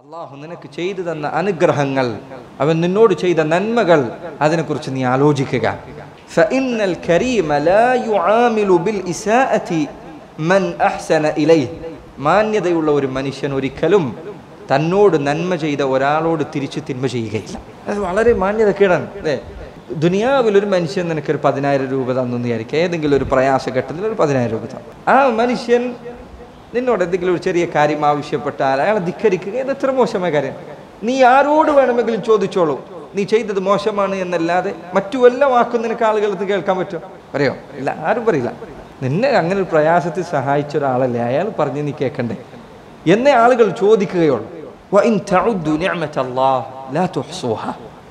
അള്ളാഹു നിനക്ക് ചെയ്തു തന്ന അനുഗ്രഹങ്ങൾ അവൻ നിന്നോട് ചെയ്ത നന്മകൾ അതിനെക്കുറിച്ച് നീ ആലോചിക്കുക. മാന്യതയുള്ള ഒരു മനുഷ്യൻ ഒരിക്കലും തന്നോട് നന്മ ചെയ്ത ഒരാളോട് തിരിച്ച് തിന്മ ചെയ്യുകയില്ല. അത് വളരെ മാന്യതക്കേടാണ് അല്ലേ? ദുനിയാവിൽ ഒരു മനുഷ്യൻ നിനക്കൊരു പതിനായിരം രൂപ തന്നു വിചാരിക്കുക. ഏതെങ്കിലും ഒരു പ്രയാസഘട്ടത്തിൽ ഒരു പതിനായിരം രൂപ തന്നു. ആ മനുഷ്യൻ നിന്നോട് എന്തെങ്കിലും ഒരു ചെറിയ കാര്യം ആവശ്യപ്പെട്ടാൽ അയാളെ ധിക്കരിക്കുക. ഇത് എത്ര മോശമായ കാര്യം. നീ ആരോട് വേണമെങ്കിലും ചോദിച്ചോളൂ. നീ ചെയ്തത് മോശമാണ് എന്നല്ലാതെ മറ്റു വല്ല വാക്കും നിനക്ക് ആളുകൾക്ക് കേൾക്കാൻ പറ്റും പറയോ? ഇല്ല ആരും പറയില്ല. നിന്നെ അങ്ങനെ ഒരു പ്രയാസത്തിൽ സഹായിച്ച ഒരാളല്ലേ? അയാൾ പറഞ്ഞ് നീ കേൾക്കണ്ടേ എന്നെ ആളുകൾ ചോദിക്കുകയുള്ളൂ.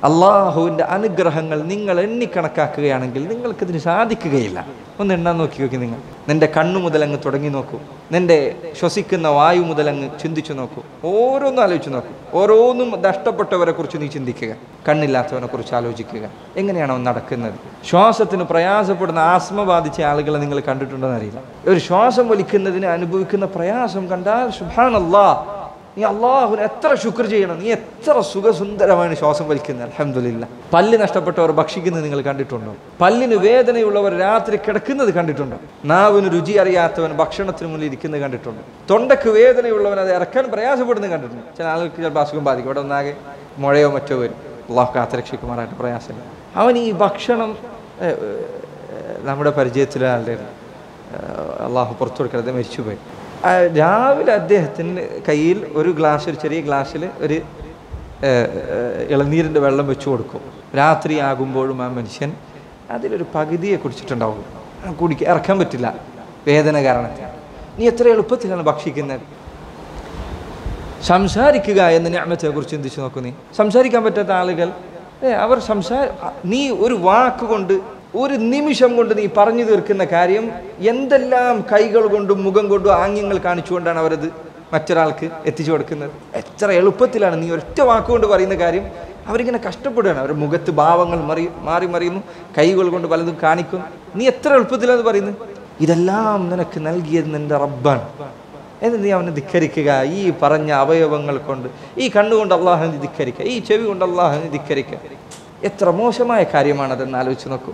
അള്ളാഹുവിന്റെ അനുഗ്രഹങ്ങൾ നിങ്ങൾ എണ്ണിക്കണക്കാക്കുകയാണെങ്കിൽ നിങ്ങൾക്കിതിന് സാധിക്കുകയില്ല. ഒന്ന് എണ്ണാൻ നോക്കി നോക്കി നിങ്ങൾ. നിന്റെ കണ്ണു മുതലങ്ങ് തുടങ്ങി നോക്കൂ. നിന്റെ ശ്വസിക്കുന്ന വായു മുതലങ്ങ് ചിന്തിച്ചു നോക്കൂ. ഓരോന്നും ആലോചിച്ച് നോക്കൂ. ഓരോന്നും നഷ്ടപ്പെട്ടവരെ കുറിച്ച് നീ ചിന്തിക്കുക. കണ്ണില്ലാത്തവനെ കുറിച്ച് ആലോചിക്കുക. എങ്ങനെയാണ് അവൻ നടക്കുന്നത്? ശ്വാസത്തിന് പ്രയാസപ്പെടുന്ന ആസ്മ ബാധിച്ച ആളുകളെ നിങ്ങൾ കണ്ടിട്ടുണ്ടെന്ന് അറിയില്ല. ഒരു ശ്വാസം വലിക്കുന്നതിന് അനുഭവിക്കുന്ന പ്രയാസം കണ്ടാൽ ശുഭാനല്ലാ നീ അള്ളാഹുവിന് എത്ര ശുക്ർ ചെയ്യണം? നീ എത്ര സുഖസുന്ദരമാണ് ശ്വാസം വലിക്കുന്നത്. അലഹമില്ല പല്ല് നഷ്ടപ്പെട്ടവർ ഭക്ഷിക്കുന്നത് നിങ്ങൾ കണ്ടിട്ടുണ്ടോ? പല്ലിന് വേദനയുള്ളവർ രാത്രി കിടക്കുന്നത് കണ്ടിട്ടുണ്ടോ? നാവിന് രുചി അറിയാത്തവൻ ഭക്ഷണത്തിന് മുന്നിൽ ഇരിക്കുന്നത് കണ്ടിട്ടുണ്ടോ? തൊണ്ടക്ക് വേദനയുള്ളവൻ അത് ഇറക്കാൻ പ്രയാസപ്പെടുന്നത് കണ്ടിട്ടുണ്ട്? ചില ആളുകൾക്ക് ചിലപ്പോൾ അസുഖം ബാധിക്കും. ഇവിടെ ഒന്നാകെ മുഴയോ മറ്റോ വരും. അള്ളാഹു കാത്തരക്ഷിക്കുമാറായിട്ട് പ്രയാസമില്ല. അവൻ ഈ ഭക്ഷണം നമ്മുടെ പരിചയത്തിലെ ആളുടെ അള്ളാഹു പുറത്തു കൊടുക്കാതെ മരിച്ചുപോയി. രാവിലെ അദ്ദേഹത്തിന് കയ്യിൽ ഒരു ഗ്ലാസ് ഒരു ചെറിയ ഗ്ലാസ്സിൽ ഒരു ഇളനീരിന്റെ വെള്ളം വെച്ചു കൊടുക്കും. രാത്രി ആകുമ്പോഴും ആ മനുഷ്യൻ അതിലൊരു പകുതിയെ കുടിച്ചിട്ടുണ്ടാവും ആ, കുടിക്ക ഇറക്കാൻ പറ്റില്ല. വേദന കാരണത്തിൽ. നീ എത്ര എളുപ്പത്തിലാണ് ഭക്ഷിക്കുന്നത്? സംസാരിക്കുക എന്ന ഞാമത്തെ കുറിച്ച് ചിന്തിച്ച് നോക്കൂ നീ. സംസാരിക്കാൻ പറ്റാത്ത ആളുകൾ അവർ സംസാര നീ ഒരു വാക്ക് കൊണ്ട് ഒരു നിമിഷം കൊണ്ട് നീ പറഞ്ഞു തീർക്കുന്ന കാര്യം എന്തെല്ലാം കൈകൾ കൊണ്ടും മുഖം കൊണ്ടും ആംഗ്യങ്ങൾ കാണിച്ചുകൊണ്ടാണ് അവരത് മറ്റൊരാൾക്ക് എത്തിച്ചു കൊടുക്കുന്നത്. എത്ര എളുപ്പത്തിലാണ് നീ ഒറ്റ വാക്കുകൊണ്ട് പറയുന്ന കാര്യം. അവരിങ്ങനെ കഷ്ടപ്പെടുകയാണ്. അവരുടെ മുഖത്ത് ഭാവങ്ങൾ മറി മാറി മറിയുന്നു. കൈകൾ കൊണ്ട് പലതും കാണിക്കും. നീ എത്ര എളുപ്പത്തിലാണ് പറയുന്നത്? ഇതെല്ലാം നിനക്ക് നൽകിയത് നിന്റെ റബ്ബാണ്. എന്ന് നീ അവനെ ധിക്കരിക്കുക. ഈ പറഞ്ഞ അവയവങ്ങൾ കൊണ്ട് ഈ കണ്ണുകൊണ്ട് അള്ളാഹുവിനെ ധിക്കരിക്കുക. ഈ ചെവി കൊണ്ട് അള്ളാഹുവിനെ ധിക്കരിക്കുക. എത്ര മോശമായ കാര്യമാണതെന്ന് ആലോചിച്ച് നോക്കൂ.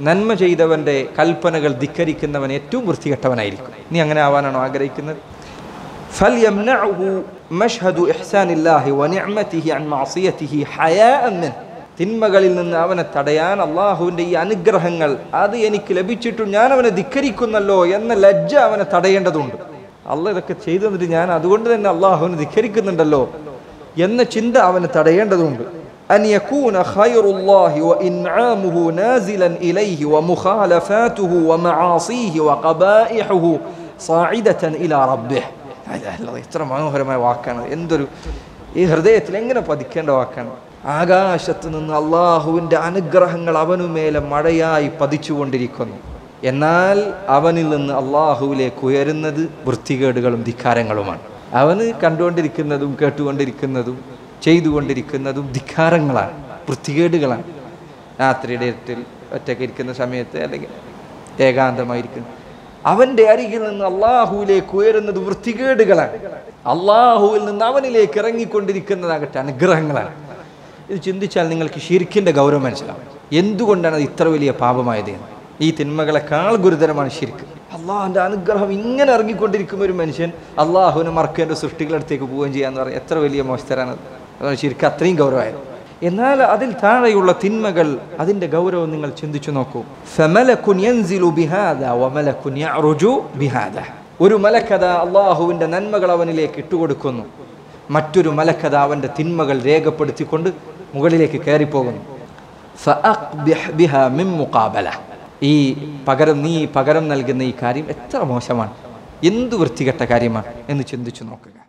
നന്മ ചെയ്തവന്റെ കൽപ്പനകൾ ധിക്കരിക്കുന്നവൻ ഏറ്റവും വൃത്തികെട്ടവനായിരിക്കും. നീ അങ്ങനെ ആവാനാണോ ആഗ്രഹിക്കുന്നത്? തിന്മകളിൽ നിന്ന് അവനെ തടയാൻ അള്ളാഹുവിന്റെ ഈ അനുഗ്രഹങ്ങൾ അത് എനിക്ക് ലഭിച്ചിട്ടും ഞാൻ അവനെ ധിക്കരിക്കുന്നല്ലോ എന്ന ലജ്ജ അവനെ തടയേണ്ടതുണ്ട്. അള്ള ഇതൊക്കെ ചെയ്തു തന്നിട്ട് ഞാൻ അതുകൊണ്ട് തന്നെ അള്ളാഹുവിനെ ധിക്കരിക്കുന്നുണ്ടല്ലോ എന്ന ചിന്ത അവനെ തടയേണ്ടതുണ്ട്. أن يكون خير الله وإنعامه نازلا إليه ومخالفاته ومعاصيه وقبائحه صاعدة إلى ربه لا إله إلا الله. എത്ര മനോഹരമായ വാക്കാണ് എന്തൊരു ഈ ഹൃദയത്തിൽ എങ്ങനെ പതിക്കേണ്ട വാക്കാണ് ആകാശത്ത് നിന്ന് അള്ളാഹുവിൻ്റെ അനുഗ്രഹങ്ങൾ അവനുമേലെ മഴയായി പതിച്ചുകൊണ്ടിരിക്കുന്നു എന്നാൽ അവനിൽ നിന്ന് അള്ളാഹുവിലേക്ക് ഉയരുന്നത് വൃത്തികേടുകളും ധിക്കാരങ്ങളുമാണ് അവന് കണ്ടുകൊണ്ടിരിക്കുന്നതും കേട്ടുകൊണ്ടിരിക്കുന്നതും ചെയ്തുകൊണ്ടിരിക്കുന്നതും ധിക്കാരങ്ങളാണ് വൃത്തികേടുകളാണ്. രാത്രിയുടെ ഇരുട്ടിൽ ഒറ്റയ്ക്ക് ഇരിക്കുന്ന സമയത്ത് അല്ലെങ്കിൽ ഏകാന്തമായിരിക്കുന്നു അവന്റെ അരികിൽ നിന്ന് അള്ളാഹുവിലേക്ക് ഉയരുന്നത് വൃത്തികേടുകളാണ്. അള്ളാഹുവിൽ നിന്ന് അവനിലേക്ക് ഇറങ്ങിക്കൊണ്ടിരിക്കുന്നതാകട്ടെ അനുഗ്രഹങ്ങളാണ്. ഇത് ചിന്തിച്ചാൽ നിങ്ങൾക്ക് ഷിർക്കിന്റെ ഗൗരവം മനസ്സിലാവും. എന്തുകൊണ്ടാണ് അത് ഇത്ര വലിയ പാപമായത് ഈ തിന്മകളെക്കാൾ ഗുരുതരമാണ് ശിരിക്ക് അള്ളാഹുവിന്റെ അനുഗ്രഹം ഇങ്ങനെ ഇറങ്ങിക്കൊണ്ടിരിക്കുന്ന ഒരു മനുഷ്യൻ അള്ളാഹുവിനെ മറക്കേണ്ട സൃഷ്ടികളടുത്തേക്ക് പോവുകയും ചെയ്യാന്ന് പറയാം എത്ര വലിയ മോശത്തരാണത് അതാണ് ശരിക്കും അത്രയും ഗൗരവമായത്. എന്നാൽ അതിൽ താഴെയുള്ള തിന്മകൾ അതിന്റെ ഗൗരവം നിങ്ങൾ ചിന്തിച്ചു നോക്കൂ. ഒരു മലക്കഥ അള്ളാഹുവിന്റെ നന്മകൾ അവനിലേക്ക് ഇട്ടുകൊടുക്കുന്നു. മറ്റൊരു മലക്കഥ അവന്റെ തിന്മകൾ രേഖപ്പെടുത്തിക്കൊണ്ട് മുകളിലേക്ക് കയറിപ്പോകുന്നു. ഈ പകരം നീ പകരം നൽകുന്ന ഈ കാര്യം എത്ര മോശമാണ്. എന്ത് വൃത്തികെട്ട കാര്യമാണ് എന്ന് ചിന്തിച്ചു നോക്കുക.